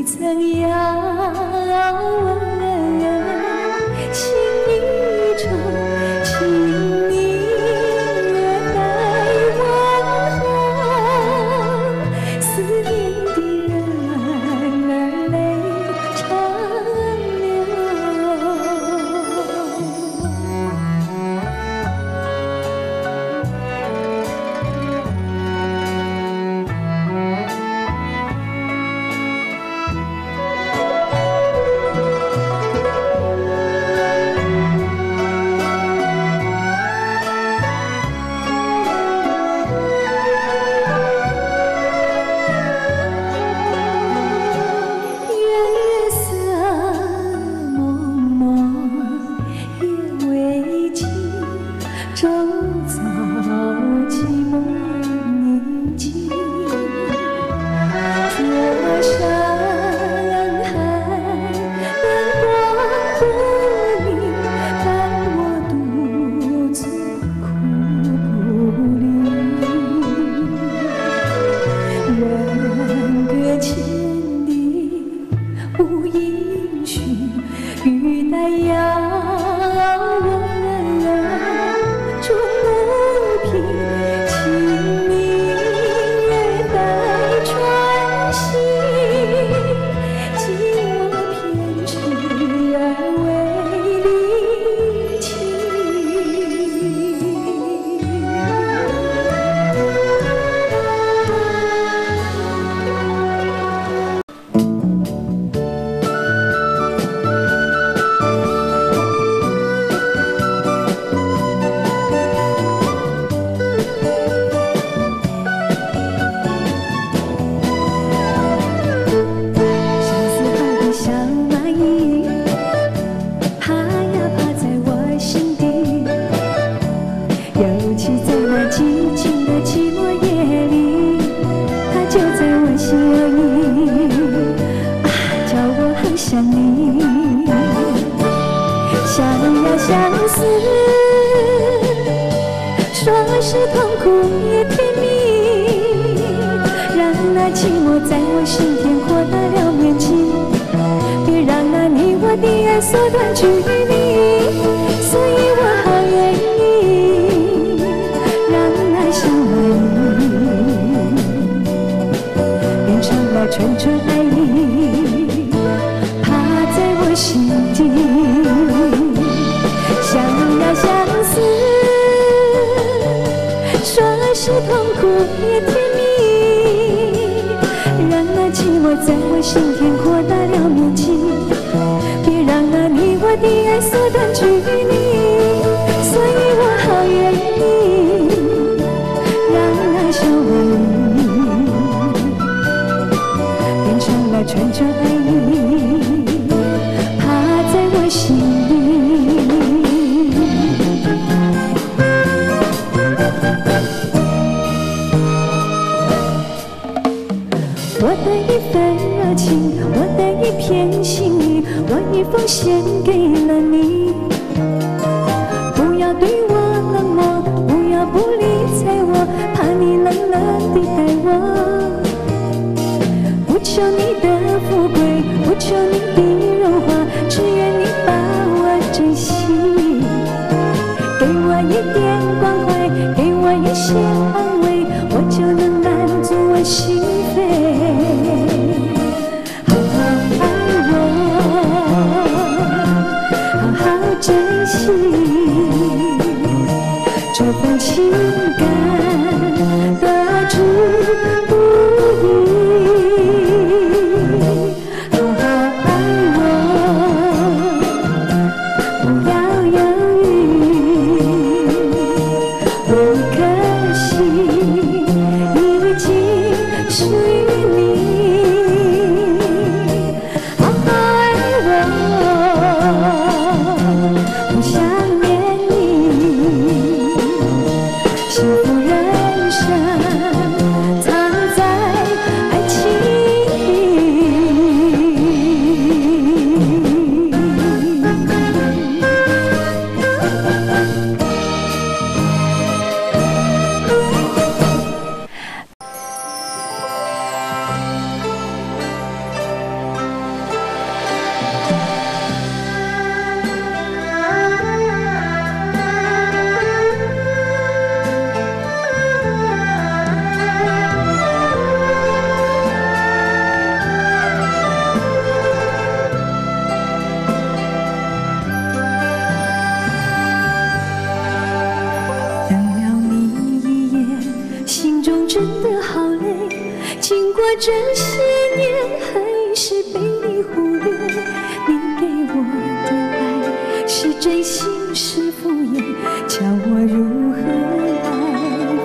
你怎样尤其在那寂静的寂寞夜里，他就在我心里啊，叫我很想你，想呀相思，说是痛苦也甜蜜，让那寂寞在我心田获得了面积，别让那你我的爱缩短距离。一份热情，我的一片心意，我已奉献给了你。不要对我。这些年还是被你忽略，你给我的爱是真心是敷衍，叫我如何来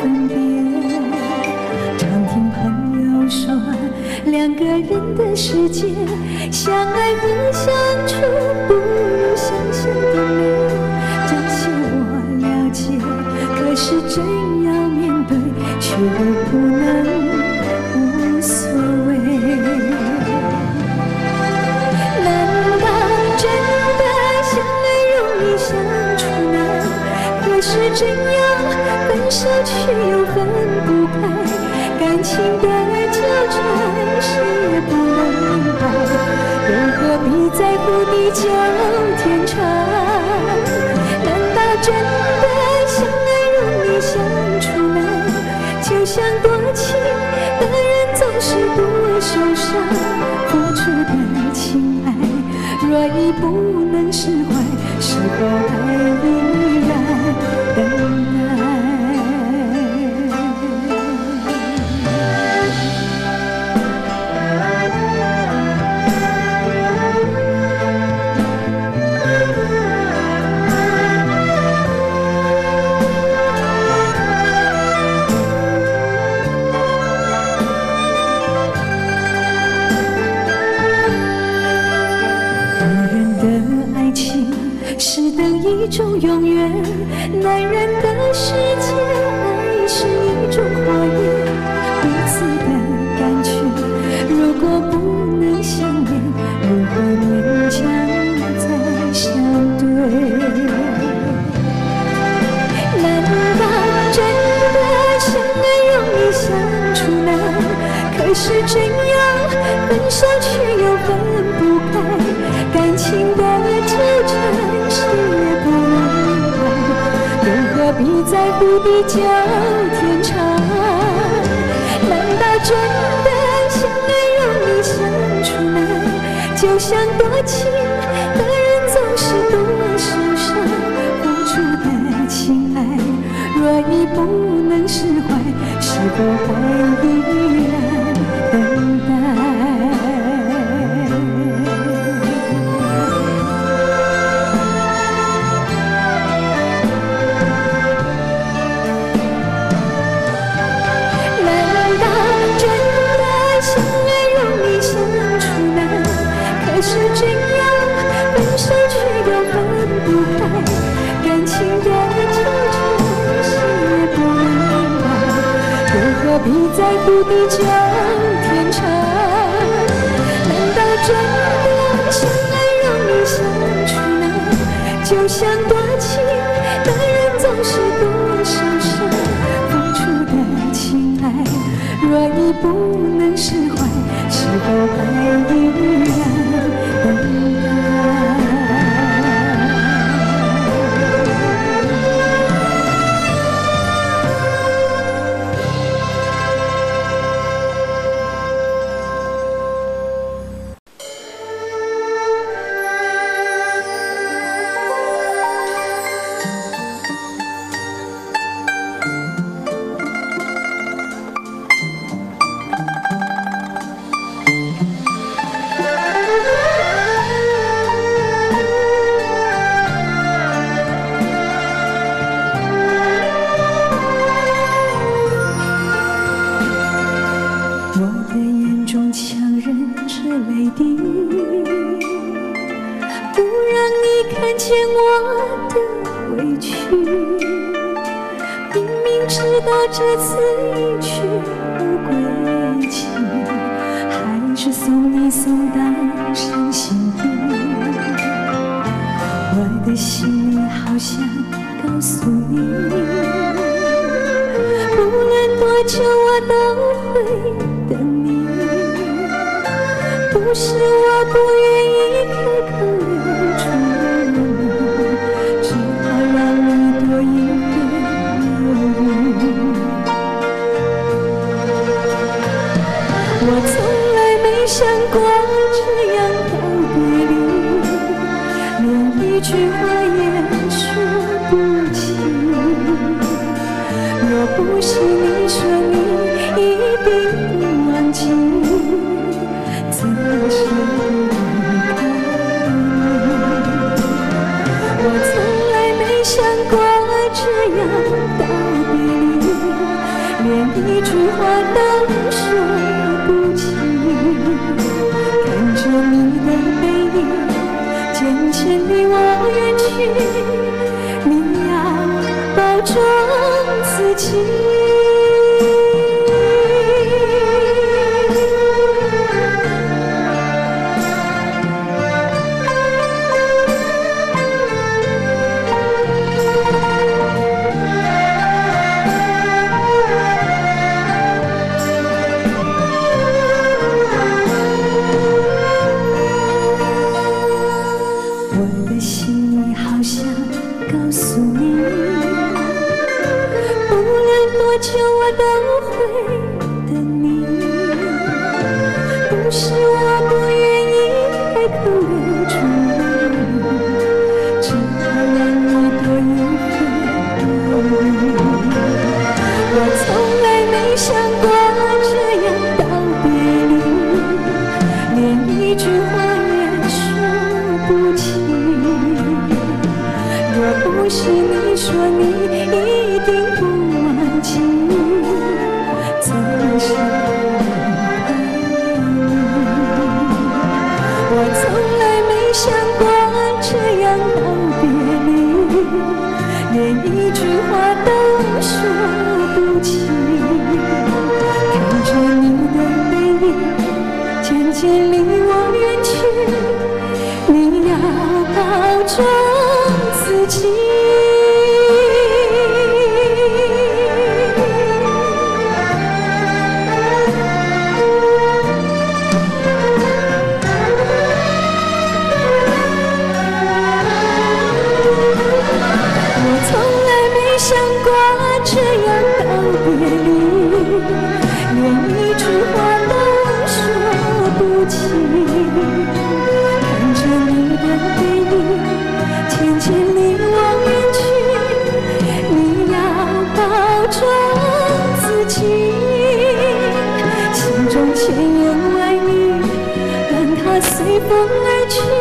分辨？常听朋友说，两个人的世界，相爱？和相处不分手却又分不开？感情的纠缠，谁也不能明白。又何必在乎地久天长？难道真的相爱容易相处难？就像多情的人总是多受伤，付出的情爱若已不能释怀，是否还依是等一种永远，男人的世界，爱是一种火焰，彼此的感觉，如果不能相恋，如何勉强再相对？难道真的相爱容易相处难？可是怎样分手不必在乎地久天长？难道真的相爱容易相处难？就像多情的人总是多受伤，付出的情爱若你不能释怀，是否还依然何必在乎地久天长？难道真的相爱容易相处难？就像多情的人总是多受伤，付出的情爱若已不能释怀，是否还依然不是我不愿意偷偷留住你，只怕让你多一份犹豫。我从来没想过这样告别离，连一句话也说不清。若不是你说你……连一句话都说不清看着你的背影渐渐离我远去你要保重自己我从来没想过这样告别你连一句话都说不清看着你的背影渐渐离我远去你要保重自己。随风而去。